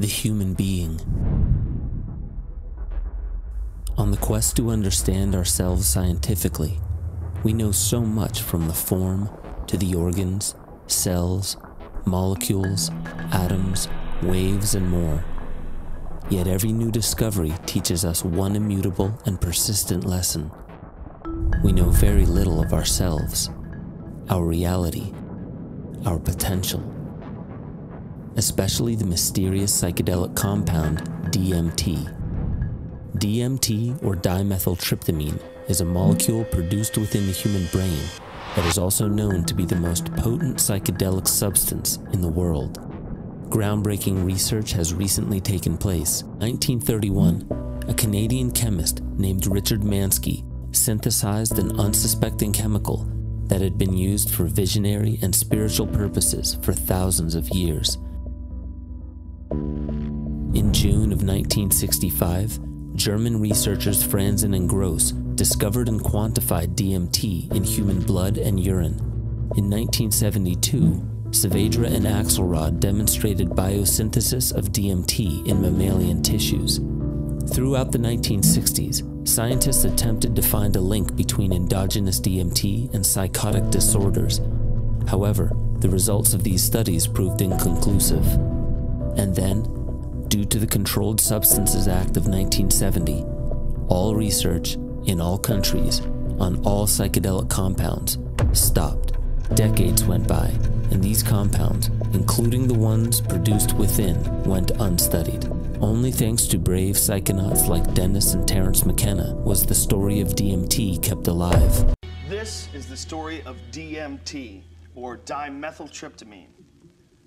the human being. On the quest to understand ourselves scientifically, we know so much from the form to the organs, cells, molecules, atoms, waves, and more. Yet every new discovery teaches us one immutable and persistent lesson. We know very little of ourselves, our reality, our potential. Especially the mysterious psychedelic compound DMT. DMT, or dimethyltryptamine, is a molecule produced within the human brain that is also known to be the most potent psychedelic substance in the world. Groundbreaking research has recently taken place. 1931, a Canadian chemist named Richard Manske synthesized an unsuspecting chemical that had been used for visionary and spiritual purposes for thousands of years. In June of 1965, German researchers Franzen and Gross discovered and quantified DMT in human blood and urine. In 1972, Saavedra and Axelrod demonstrated biosynthesis of DMT in mammalian tissues. Throughout the 1960s, scientists attempted to find a link between endogenous DMT and psychotic disorders. However, the results of these studies proved inconclusive. And then, due to the Controlled Substances Act of 1970, all research in all countries on all psychedelic compounds stopped. Decades went by, and these compounds, including the ones produced within, went unstudied. Only thanks to brave psychonauts like Dennis and Terence McKenna was the story of DMT kept alive. This is the story of DMT, or dimethyltryptamine,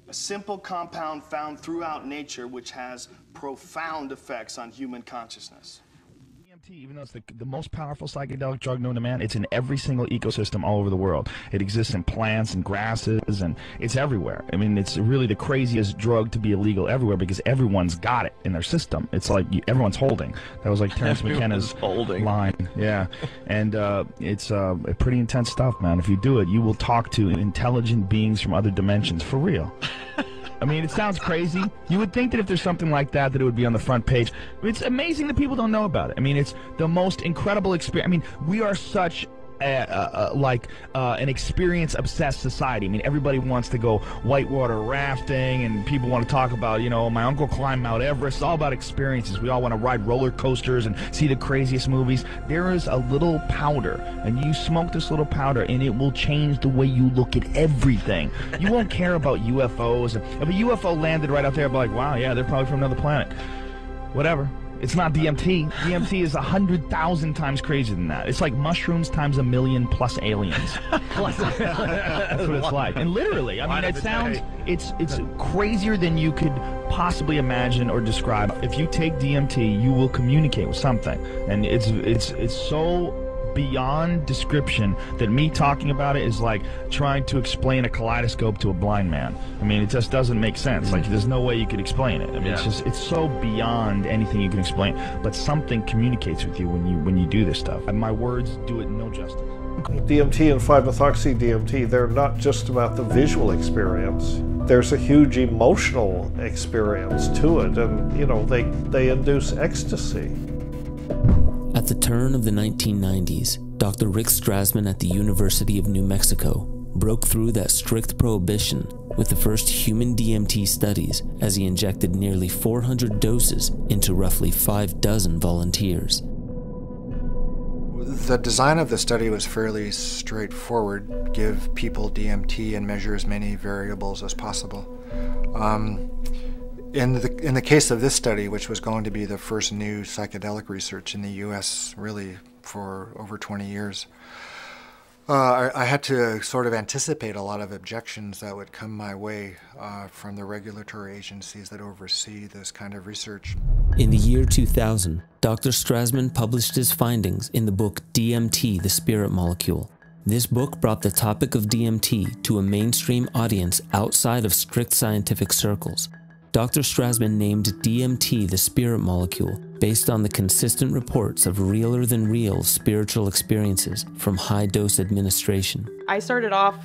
a simple compound found throughout nature which has profound effects on human consciousness even though it's the, the most powerful psychedelic drug known to man, it's in every single ecosystem all over the world. It exists in plants and grasses, and it's everywhere. I mean, it's really the craziest drug to be illegal everywhere because everyone's got it in their system. It's like you, everyone's holding. That was like Terence McKenna's holding. line. Yeah, and uh, it's uh, pretty intense stuff, man. If you do it, you will talk to intelligent beings from other dimensions for real. I mean, it sounds crazy. You would think that if there's something like that, that it would be on the front page. It's amazing that people don't know about it. I mean, it's the most incredible experience. I mean, we are such uh, uh, like uh, an experience obsessed society. I mean, everybody wants to go whitewater rafting, and people want to talk about, you know, my uncle climbed Mount Everest. It's all about experiences. We all want to ride roller coasters and see the craziest movies. There is a little powder, and you smoke this little powder, and it will change the way you look at everything. You won't care about UFOs. If a UFO landed right out there, I'd be like, wow, yeah, they're probably from another planet. Whatever. It's not DMT. DMT is a hundred thousand times crazier than that. It's like mushrooms times a million plus aliens. That's what it's like. And literally, I mean, it sounds it's it's crazier than you could possibly imagine or describe. If you take DMT, you will communicate with something, and it's it's it's so beyond description that me talking about it is like trying to explain a kaleidoscope to a blind man. I mean, it just doesn't make sense. Like, there's no way you could explain it. I mean, yeah. it's just, it's so beyond anything you can explain. But something communicates with you when you, when you do this stuff. And my words do it no justice. DMT and 5-methoxy DMT, they're not just about the visual experience. There's a huge emotional experience to it, and you know, they, they induce ecstasy. At the turn of the 1990s, Dr. Rick Strassman at the University of New Mexico broke through that strict prohibition with the first human DMT studies as he injected nearly 400 doses into roughly five dozen volunteers. The design of the study was fairly straightforward give people DMT and measure as many variables as possible. Um, in the, in the case of this study, which was going to be the first new psychedelic research in the U.S. really for over 20 years, uh, I, I, had to sort of anticipate a lot of objections that would come my way uh, from the regulatory agencies that oversee this kind of research. In the year 2000, Dr. Strassman published his findings in the book DMT, the Spirit Molecule. This book brought the topic of DMT to a mainstream audience outside of strict scientific circles Dr. Strassman named DMT the spirit molecule based on the consistent reports of realer than real spiritual experiences from high dose administration. I started off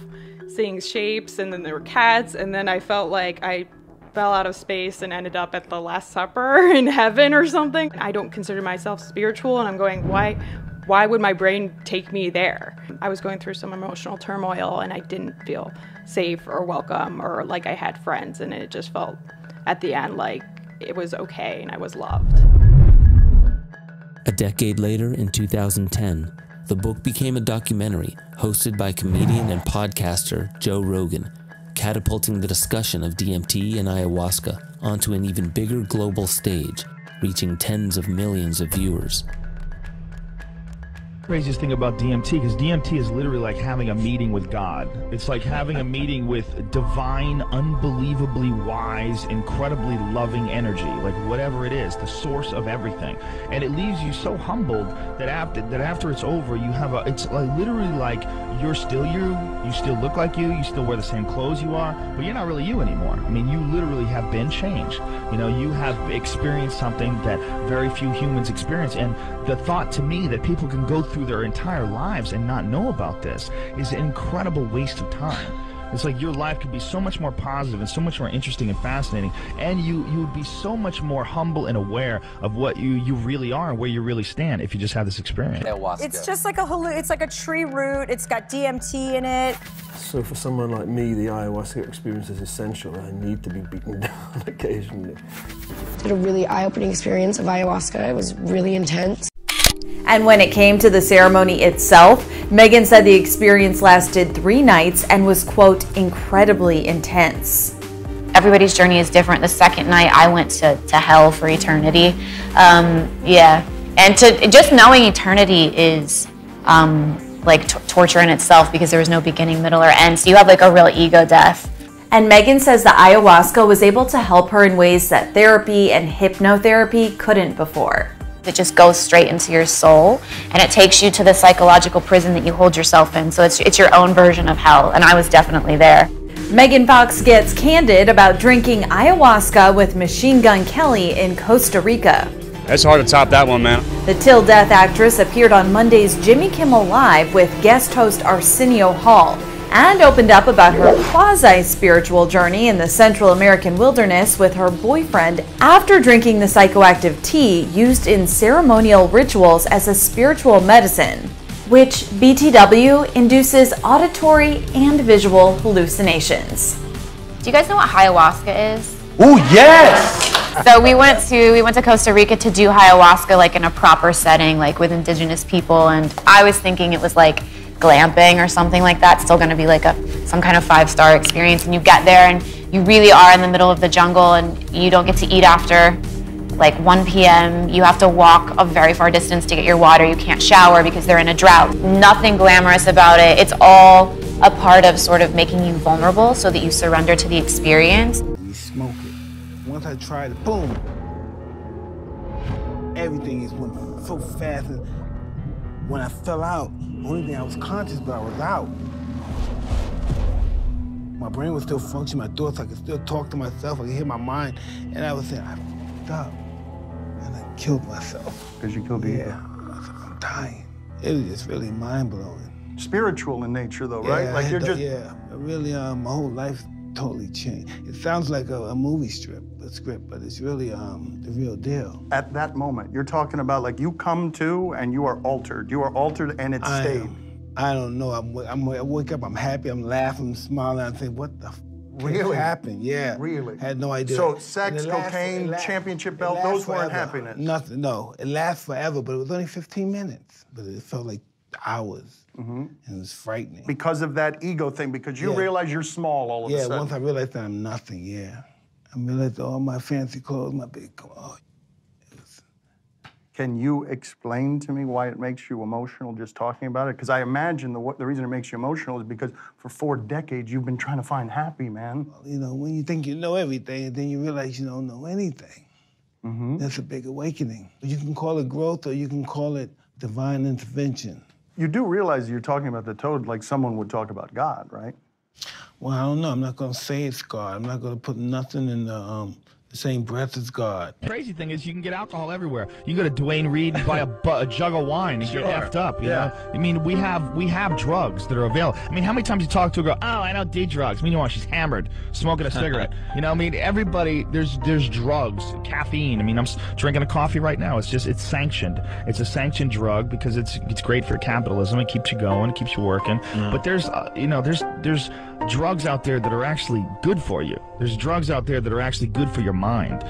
seeing shapes and then there were cats and then I felt like I fell out of space and ended up at the Last Supper in heaven or something. I don't consider myself spiritual, and I'm going, why? Why would my brain take me there? I was going through some emotional turmoil and I didn't feel safe or welcome or like I had friends, and it just felt at the end like it was okay and I was loved. A decade later, in 2010, the book became a documentary hosted by comedian and podcaster Joe Rogan, catapulting the discussion of DMT and ayahuasca onto an even bigger global stage, reaching tens of millions of viewers craziest thing about DMT because DMT is literally like having a meeting with God. It's like having a meeting with divine, unbelievably wise, incredibly loving energy, like whatever it is, the source of everything. And it leaves you so humbled that after that after it's over, you have a it's like literally like you're still you, you still look like you, you still wear the same clothes you are, but you're not really you anymore. I mean, you literally have been changed. You know, you have experienced something that very few humans experience and the thought to me that people can go through through their entire lives and not know about this is an incredible waste of time. It's like your life could be so much more positive and so much more interesting and fascinating, and you you would be so much more humble and aware of what you you really are and where you really stand if you just have this experience. It's just like a it's like a tree root. It's got DMT in it. So for someone like me, the ayahuasca experience is essential. I need to be beaten down occasionally. Did a really eye-opening experience of ayahuasca. It was really intense. And when it came to the ceremony itself, Megan said the experience lasted three nights and was, quote, incredibly intense. Everybody's journey is different. The second night, I went to, to hell for eternity. Um, yeah. And to just knowing eternity is um, like torture in itself because there was no beginning, middle, or end. So you have like a real ego death. And Megan says the ayahuasca was able to help her in ways that therapy and hypnotherapy couldn't before. It just goes straight into your soul and it takes you to the psychological prison that you hold yourself in. So it's, it's your own version of hell. And I was definitely there. Megan Fox gets candid about drinking ayahuasca with Machine Gun Kelly in Costa Rica. It's hard to top that one, man. The Till Death actress appeared on Monday's Jimmy Kimmel Live with guest host Arsenio Hall and opened up about her quasi spiritual journey in the Central American wilderness with her boyfriend after drinking the psychoactive tea used in ceremonial rituals as a spiritual medicine, which BTW induces auditory and visual hallucinations. Do you guys know what ayahuasca is? Oh, yes! so we went to we went to Costa Rica to do ayahuasca like in a proper setting, like with indigenous people, and I was thinking it was like glamping or something like that, still going to be like a some kind of five star experience. And you get there and you really are in the middle of the jungle and you don't get to eat after like 1 p.m. You have to walk a very far distance to get your water. You can't shower because they're in a drought. Nothing glamorous about it. It's all a part of sort of making you vulnerable so that you surrender to the experience. You smoke it. Once I tried it, boom. Everything is went so fast. When I fell out, the only thing I was conscious, but I was out. My brain was still functioning, my thoughts, I could still talk to myself, I could hear my mind, and I was saying, I fucked up. And I killed myself. Because you killed the yeah. I'm dying. It was just really mind-blowing. Spiritual in nature, though, yeah, right? Like you're just... Yeah, really, um, my whole life totally changed. It sounds like a, a movie strip, a script, but it's really um, the real deal. At that moment, you're talking about like you come to and you are altered. You are altered and it I stayed. Am, I don't know. I'm, I'm, I wake up, I'm happy, I'm laughing, I'm smiling, I think, what the Really? happened? Yeah. Really? Had no idea. So sex, it lasts- cocaine, championship belt, those weren't forever. happiness. Nothing, no. It lasts forever, but it was only 15 minutes. But it felt like hours. And it was frightening. Because of that ego thing, because you Yeah. realize you're small all of a sudden. yeah, once I realized that I'm nothing, yeah. I realized all my fancy clothes, my big clothes. Can you explain to me why it makes you emotional just talking about it? Because I imagine the, the reason it makes you emotional is because for four decades you've been trying to find happy, man. You know, when you think you know everything, and then you realize you don't know anything. Mm-hmm. That's a big awakening. You can call it growth or you can call it divine intervention. You do realize you're talking about the toad like someone would talk about God, right? Well, I don't know. I'm not going to say it's God. I'm not going to put nothing in the um, the same breath as God. Crazy thing is, you can get alcohol everywhere. You go to Duane Reade and buy a, bu- a jug of wine and Sure. get effed up. You Yeah. know, I mean, we have we have drugs that are available. I mean, how many times you talk to a girl? Oh, I don't do drugs. Meanwhile, she's hammered, smoking a cigarette. you know, I mean, everybody there's there's drugs, caffeine. I mean, I'm drinking a coffee right now. It's just it's sanctioned. It's a sanctioned drug because it's it's great for capitalism. It keeps you going, it keeps you working. But there's uh, you know there's there's drugs out there that are actually good for you. There's drugs out there that are actually good for your mind.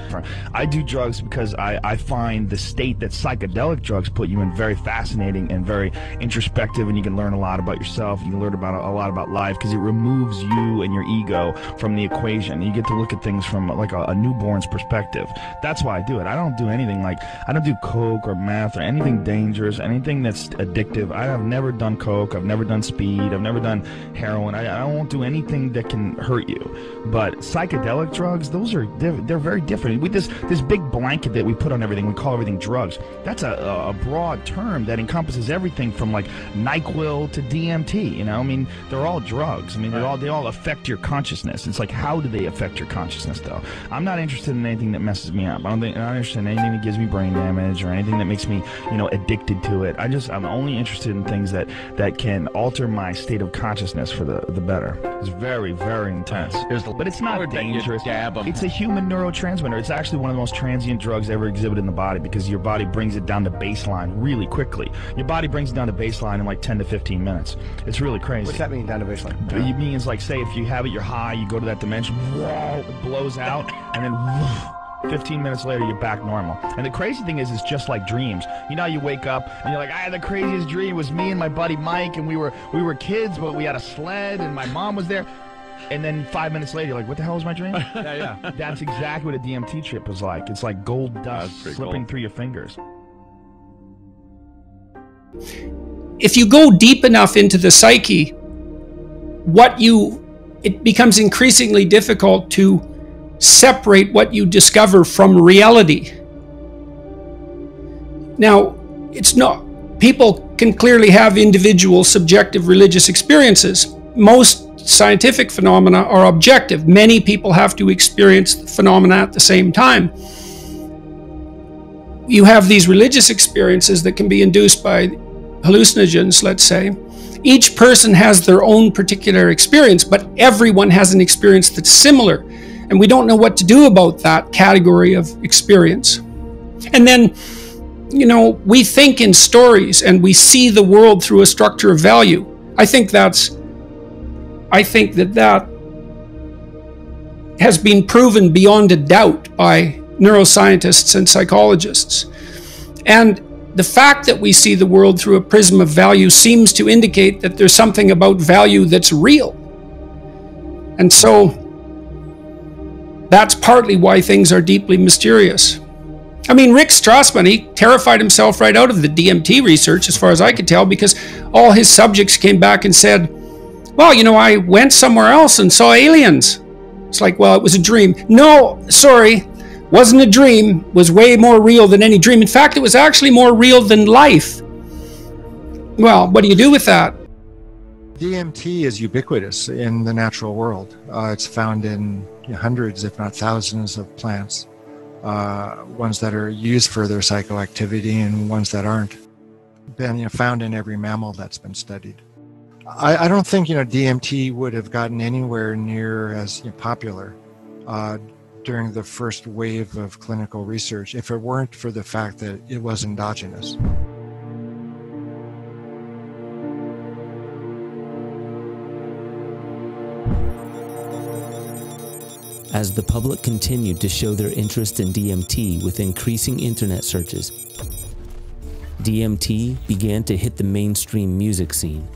I do drugs because I, I find the state that psychedelic drugs put you in very fascinating and very introspective, and you can learn a lot about yourself. You can learn about a, lot about life because it removes you and your ego from the equation. You get to look at things from like a, a newborn's perspective. That's why I do it. I don't do anything like I don't do coke or meth or anything dangerous, anything that's addictive. I have never done coke. I've never done speed. I've never done heroin. I, I won't do anything that can hurt you. But psychedelic drugs, those are they're, they're very different. With this this big blanket that we put on everything, we call everything drugs. That's a, a broad term that encompasses everything from like Nyquil to DMT. You know, I mean, they're all drugs. I mean, they all they all affect your consciousness. It's like how do they affect your consciousness though? I'm not interested in anything that messes me up. I don't think I'm not interested in anything that gives me brain damage or anything that makes me you know addicted to it. I just I'm only interested in things that that can alter my state of consciousness for the the better. It's very very intense. But it's not dangerous. It's a human neurotransmitter. It's actually one of the most transient drugs ever exhibited in the body because your body brings it down to baseline really quickly. Your body brings it down to baseline in like 10 to 15 minutes. It's really crazy. What's that mean, down to baseline? It means like say if you have it, you're high, you go to that dimension, whoa, it blows out, and then. Whoa, 15 minutes later, you're back normal. And the crazy thing is, it's just like dreams. You know, you wake up and you're like, I had the craziest dream. It was me and my buddy Mike, and we were we were kids, but we had a sled, and my mom was there. And then five minutes later, you're like, what the hell was my dream? Yeah, yeah. That's exactly what a DMT trip was like. It's like gold dust slipping cool. through your fingers. if you go deep enough into the psyche, what you it becomes increasingly difficult to separate what you discover from reality. Now, it's not people can clearly have individual subjective religious experiences. Most scientific phenomena are objective. Many people have to experience the phenomena at the same time. You have these religious experiences that can be induced by hallucinogens, let's say. Each person has their own particular experience, but everyone has an experience that's similar. And we don't know what to do about that category of experience. And then, you know, we think in stories and we see the world through a structure of value. I think that's, I think that that has been proven beyond a doubt by neuroscientists and psychologists. And the fact that we see the world through a prism of value seems to indicate that there's something about value that's real. And so that's partly why things are deeply mysterious. I mean, Rick Strassman, he terrified himself right out of the DMT research, as far as I could tell, because all his subjects came back and said, Well, you know, I went somewhere else and saw aliens. It's like, well, it was a dream. No, sorry, wasn't a dream, was way more real than any dream. In fact, it was actually more real than life. Well, what do you do with that? DMT is ubiquitous in the natural world. Uh, it's found in hundreds, if not thousands, of plants. Uh, ones that are used for their psychoactivity and ones that aren't. Been you know, found in every mammal that's been studied. I, I don't think you know DMT would have gotten anywhere near as you know, popular uh, during the first wave of clinical research if it weren't for the fact that it was endogenous. As the public continued to show their interest in DMT with increasing internet searches, DMT began to hit the mainstream music scene.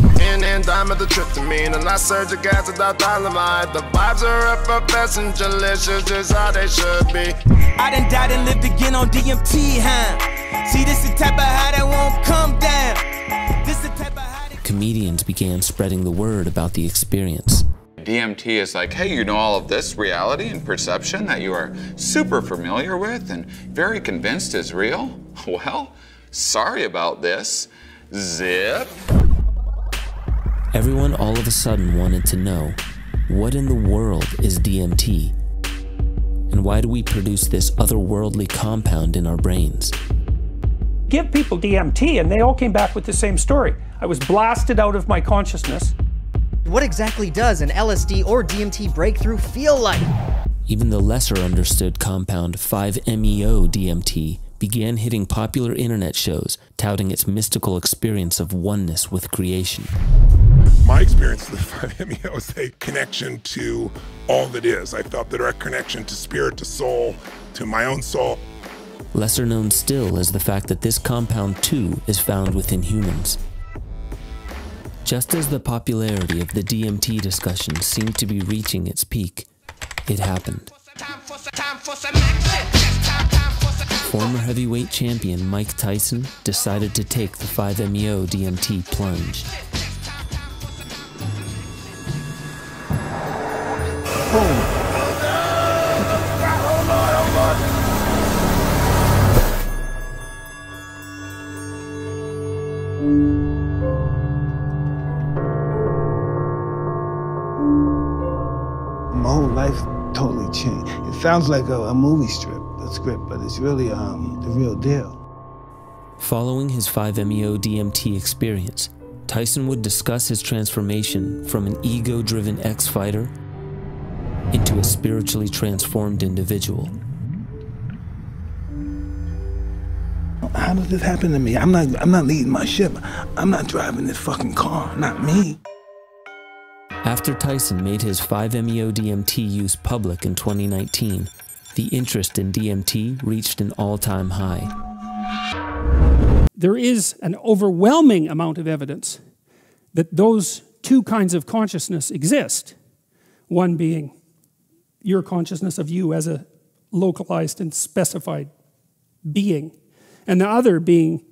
In and dimethyltryptamine, and I surge a gas without dynamite. The vibes are effervescent, delicious, just how they should be. I done died and lived again on DMT, huh? See, this the type of high that won't come down. This the type of high that Comedians began spreading the word about the experience. DMT is like, hey, you know all of this reality and perception that you are super familiar with and very convinced is real? Well, sorry about this. Zip. Everyone all of a sudden wanted to know what in the world is DMT? And And why do we produce this otherworldly compound in our brains? Give people DMT, and they all came back with the same story. I was blasted out of my consciousness. What exactly does an LSD or DMT breakthrough feel like? Even the lesser understood compound 5-MeO DMT began hitting popular internet shows touting its mystical experience of oneness with creation. My experience with 5-MeO is a connection to all that is. I felt the direct connection to spirit, to soul, to my own soul. Lesser known still is the fact that this compound too is found within humans. Just as the popularity of the DMT discussion seemed to be reaching its peak, it happened. Former heavyweight champion Mike Tyson decided to take the 5-MeO DMT plunge. Life totally changed. It sounds like a, a movie strip, a script, but it's really um, the real deal. Following his 5-MeO DMT experience, Tyson would discuss his transformation from an ego-driven ex-fighter into a spiritually transformed individual. How did this happen to me? I'm not I'm not leading my ship. I'm not driving this fucking car. Not me. After Tyson made his 5-MeO DMT use public in 2019, the interest in DMT reached an all-time high. There is an overwhelming amount of evidence that those two kinds of consciousness exist. One being your consciousness of you as a localized and specified being, and the other being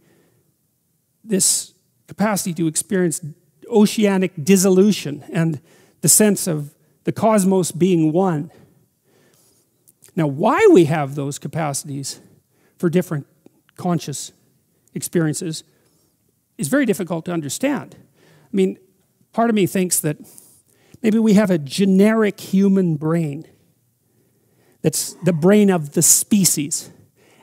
this capacity to experience oceanic dissolution and the sense of the cosmos being one. Now, why we have those capacities for different conscious experiences is very difficult to understand. I mean, part of me thinks that maybe we have a generic human brain that's the brain of the species.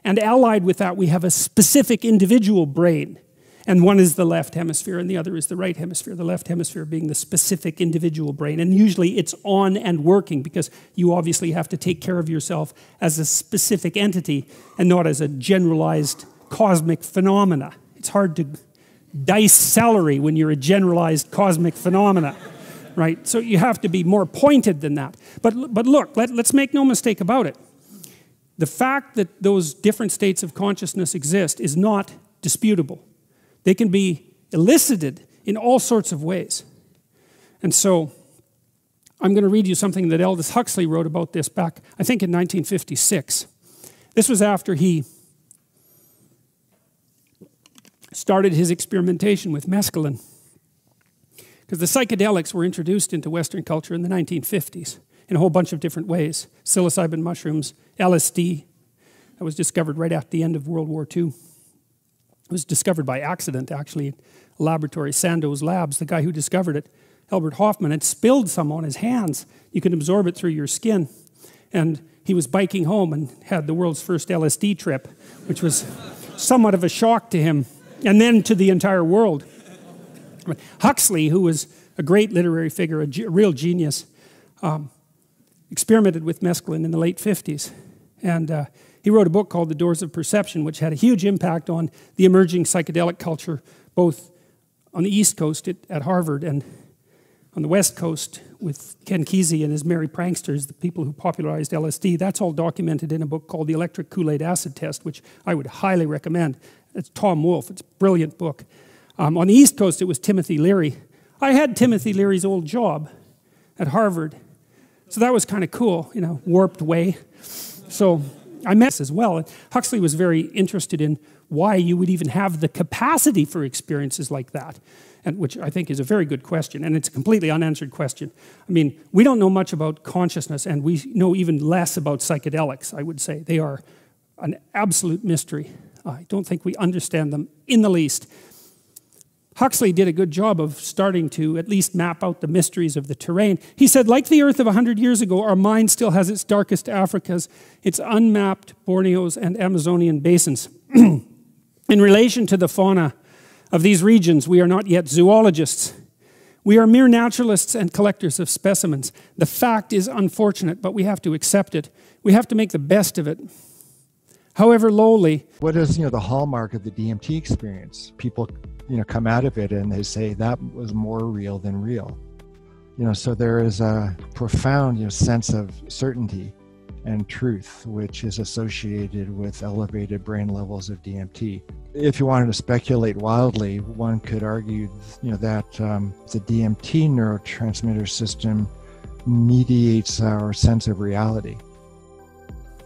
And allied with that, we have a specific individual brain and one is the left hemisphere and the other is the right hemisphere. The left hemisphere being the specific individual brain. And usually it's on and working because you obviously have to take care of yourself as a specific entity and not as a generalized cosmic phenomena. It's hard to dice celery when you're a generalized cosmic phenomena. Right? So you have to be more pointed than that. But, but look, let, let's make no mistake about it. The fact that those different states of consciousness exist is not disputable. They can be elicited in all sorts of ways. And so I'm going to read you something that Aldous Huxley wrote about this back, I think, in 1956. This was after he started his experimentation with mescaline. Because the psychedelics were introduced into Western culture in the 1950s in a whole bunch of different ways. Psilocybin mushrooms, LSD, that was discovered right at the end of World War II. It was discovered by accident, actually, laboratory, Sandoz Labs. The guy who discovered it, Albert Hofmann, had spilled some on his hands. You can absorb it through your skin. And he was biking home and had the world's first LSD trip, which was somewhat of a shock to him and then to the entire world. Huxley, who was a great literary figure, a, a real genius, um, experimented with mescaline in the late 50s. And uh, he wrote a book called The Doors of Perception, which had a huge impact on the emerging psychedelic culture, both on the East Coast at, at Harvard and on the West Coast with Ken Kesey and his Merry Pranksters, the people who popularized LSD. That's all documented in a book called The Electric Kool-Aid Acid Test, which I would highly recommend. It's Tom Wolfe. It's a brilliant book. Um, on the East Coast, it was Timothy Leary. I had Timothy Leary's old job at Harvard. So that was kind of cool, in a warped way. So I met as well. Huxley was very interested in why you would even have the capacity for experiences like that, and which I think is a very good question, and it's a completely unanswered question. I mean, we don't know much about consciousness, and we know even less about psychedelics, I would say. They are an absolute mystery. I don't think we understand them in the least. Huxley did a good job of starting to at least map out the mysteries of the terrain. He said, like the Earth of 100 years ago, our mind still has its darkest Africas, its unmapped Borneos and Amazonian basins. In relation to the fauna of these regions, we are not yet zoologists. We are mere naturalists and collectors of specimens. The fact is unfortunate, but we have to accept it. We have to make the best of it. However lowly. What is, you know, the hallmark of the DMT experience? People, you know, come out of it and they say that was more real than real. You know, so there is a profound, you know, sense of certainty and truth, which is associated with elevated brain levels of DMT. If you wanted to speculate wildly, one could argue, you know, that um, the DMT neurotransmitter system mediates our sense of reality.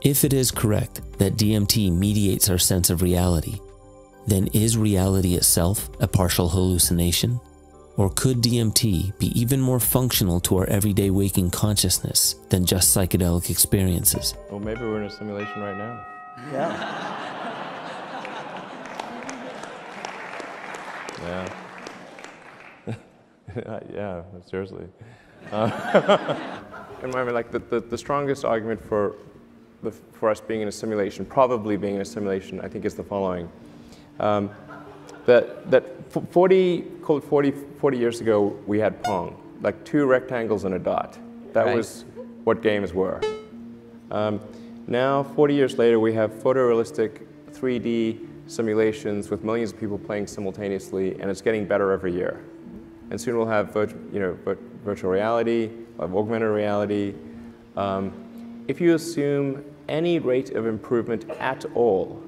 If it is correct that DMT mediates our sense of reality, then is reality itself a partial hallucination? Or could DMT be even more functional to our everyday waking consciousness than just psychedelic experiences? Well, maybe we're in a simulation right now. Yeah. Yeah. yeah, seriously. Uh, in my mind, like the, the, the strongest argument for the, for us being in a simulation, probably being in a simulation, I think is the following. Um, that, that 40, 40, 40 years ago, we had Pong, like two rectangles and a dot. That Right. was what games were. Um, now, 40 years later, we have photorealistic 3D simulations with millions of people playing simultaneously, and it's getting better every year. And soon we'll have you know, virtual reality, we'll have augmented reality. Um, if you assume any rate of improvement at all,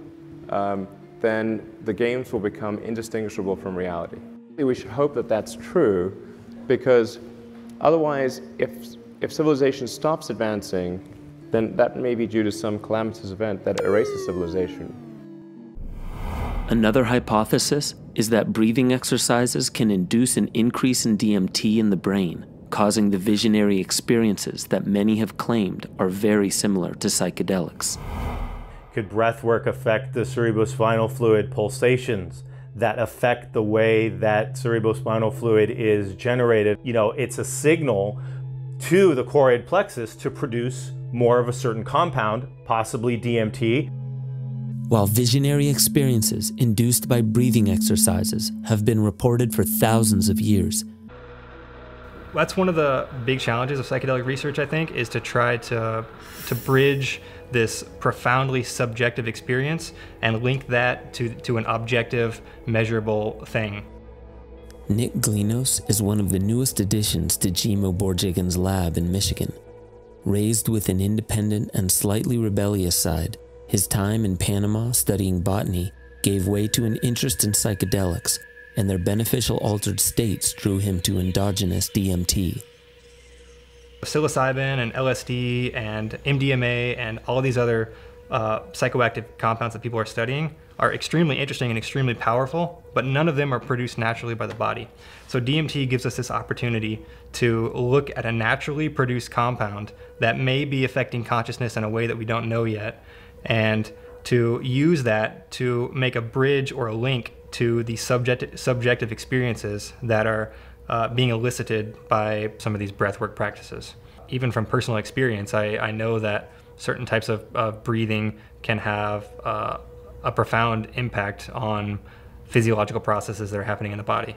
um, then the games will become indistinguishable from reality. We should hope that that's true because otherwise, if, if civilization stops advancing, then that may be due to some calamitous event that erases civilization. Another hypothesis is that breathing exercises can induce an increase in DMT in the brain, causing the visionary experiences that many have claimed are very similar to psychedelics. Could breath work affect the cerebrospinal fluid pulsations that affect the way that cerebrospinal fluid is generated? You know, it's a signal to the choroid plexus to produce more of a certain compound, possibly DMT. While visionary experiences induced by breathing exercises have been reported for thousands of years, That's one of the big challenges of psychedelic research, I think, is to try to to bridge this profoundly subjective experience and link that to, to an objective, measurable thing. Nick Glynos is one of the newest additions to Jimo Borjigin's lab in Michigan. Raised with an independent and slightly rebellious side, his time in Panama studying botany gave way to an interest in psychedelics, and their beneficial altered states drew him to endogenous DMT. Psilocybin and LSD and MDMA and all these other uh, psychoactive compounds that people are studying are extremely interesting and extremely powerful, but none of them are produced naturally by the body. So DMT gives us this opportunity to look at a naturally produced compound that may be affecting consciousness in a way that we don't know yet, and to use that to make a bridge or a link to the subject, subjective experiences that are uh, being elicited by some of these breathwork practices. Even from personal experience, I, I know that certain types of, of breathing can have uh, a profound impact on physiological processes that are happening in the body.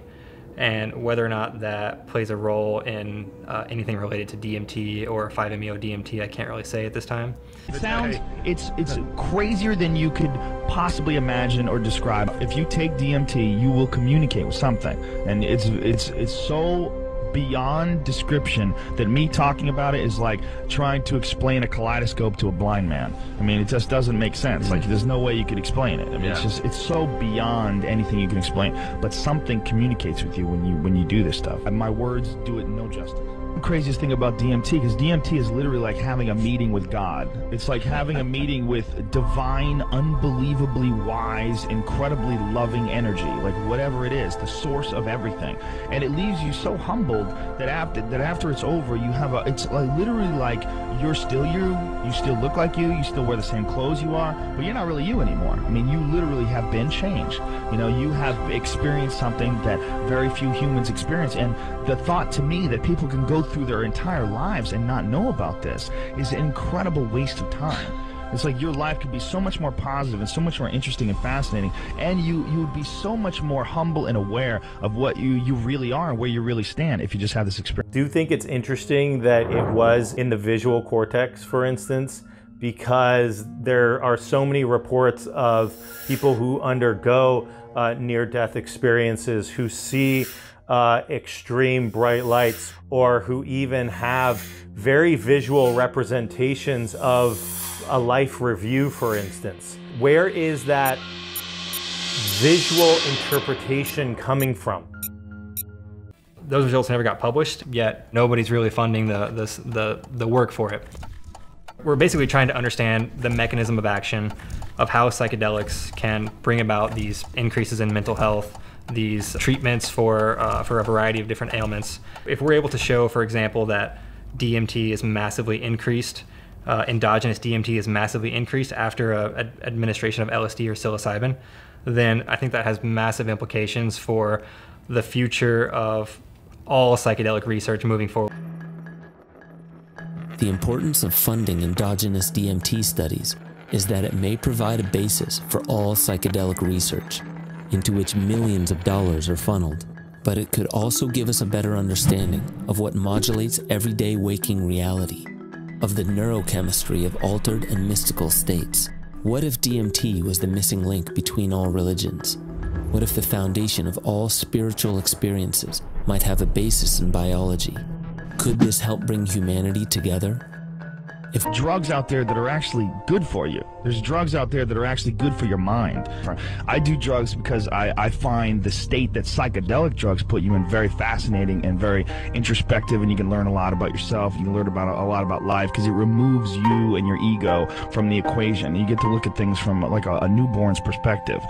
And whether or not that plays a role in uh, anything related to DMT or 5-MeO DMT, I can't really say at this time. It sounds it's it's crazier than you could possibly imagine or describe. If you take DMT, you will communicate with something, and it's it's it's so beyond description that me talking about it is like trying to explain a kaleidoscope to a blind man. I mean, it just doesn't make sense. Like there's no way you could explain it. I mean, it's just it's so beyond anything you can explain. But something communicates with you when you when you do this stuff. And my words do it no justice. Craziest thing about DMT because DMT is literally like having a meeting with God. It's like having a meeting with divine, unbelievably wise, incredibly loving energy, like whatever it is, the source of everything. And it leaves you so humbled that after that after it's over, you have a. It's like literally like you're still you. You still look like you. You still wear the same clothes you are, but you're not really you anymore. I mean, you literally have been changed. You know, you have experienced something that very few humans experience, and the thought to me that people can go through their entire lives and not know about this is an incredible waste of time. It's like your life could be so much more positive and so much more interesting and fascinating, and you you would be so much more humble and aware of what you you really are and where you really stand if you just have this experience. Do you think it's interesting that it was in the visual cortex, for instance? Because there are so many reports of people who undergo uh, near death experiences who see uh, extreme bright lights or who even have very visual representations of a life review, for instance. Where is that visual interpretation coming from? Those results never got published, yet nobody's really funding the, the, the, the work for it. We're basically trying to understand the mechanism of action of how psychedelics can bring about these increases in mental health, these treatments for, uh, for a variety of different ailments. If we're able to show, for example, that DMT is massively increased, uh, endogenous DMT is massively increased after a, a administration of LSD or psilocybin, then I think that has massive implications for the future of all psychedelic research moving forward. The importance of funding endogenous DMT studies is that it may provide a basis for all psychedelic research, into which millions of dollars are funneled. But it could also give us a better understanding of what modulates everyday waking reality, of the neurochemistry of altered and mystical states. What if DMT was the missing link between all religions? What if the foundation of all spiritual experiences might have a basis in biology? Could this help bring humanity together? If drugs out there that are actually good for you, there's drugs out there that are actually good for your mind. I do drugs because I, I find the state that psychedelic drugs put you in very fascinating and very introspective, and you can learn a lot about yourself. And you can learn about a lot about life because it removes you and your ego from the equation. You get to look at things from like a, a newborn's perspective.